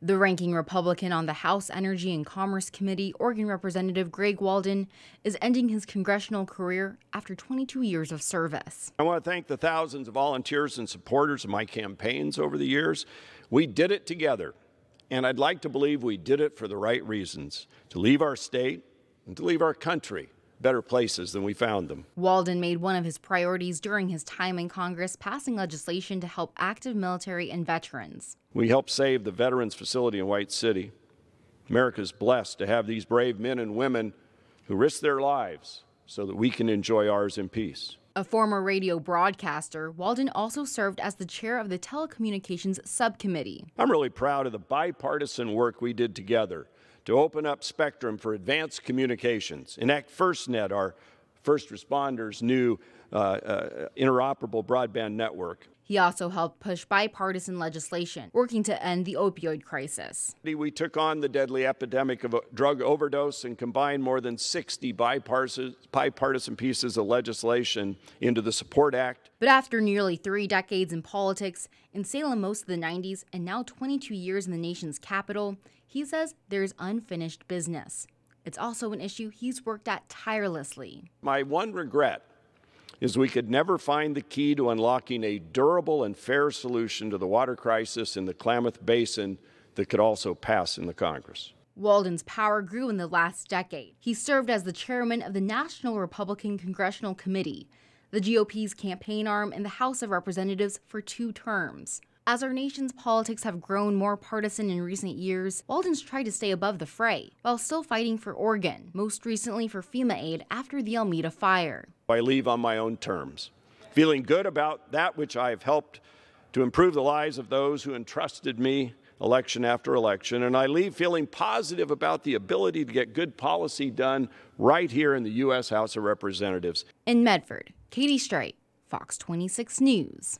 The ranking Republican on the House Energy and Commerce Committee, Oregon Representative Greg Walden, is ending his congressional career after 22 years of service. I want to thank the thousands of volunteers and supporters of my campaigns over the years. We did it together, and I'd like to believe we did it for the right reasons to leave our state and to leave our country better places than we found them. Walden made one of his priorities during his time in Congress passing legislation to help active military and veterans. We helped save the Veterans Facility in White City. America is blessed to have these brave men and women who risk their lives so that we can enjoy ours in peace. A former radio broadcaster, Walden also served as the chair of the Telecommunications Subcommittee. I'm really proud of the bipartisan work we did together to open up spectrum for advanced communications, enact FirstNet, our first responders' new uh, uh, interoperable broadband network. He also helped push bipartisan legislation working to end the opioid crisis. We took on the deadly epidemic of uh, drug overdose and combined more than 60 bipartisan, bipartisan pieces of legislation into the Support Act. But after nearly three decades in politics, in Salem most of the 90s, and now 22 years in the nation's capital, he says there's unfinished business. It's also an issue he's worked at tirelessly. My one regret is we could never find the key to unlocking a durable and fair solution to the water crisis in the Klamath Basin that could also pass in the Congress. Walden's power grew in the last decade. He served as the chairman of the National Republican Congressional Committee, the GOP's campaign arm in the House of Representatives for two terms. As our nation's politics have grown more partisan in recent years, Walden's tried to stay above the fray while still fighting for Oregon, most recently for FEMA aid after the Almeda fire. I leave on my own terms, feeling good about that which I have helped to improve the lives of those who entrusted me election after election, and I leave feeling positive about the ability to get good policy done right here in the U.S. House of Representatives. In Medford, Katie Streit, Fox 26 News.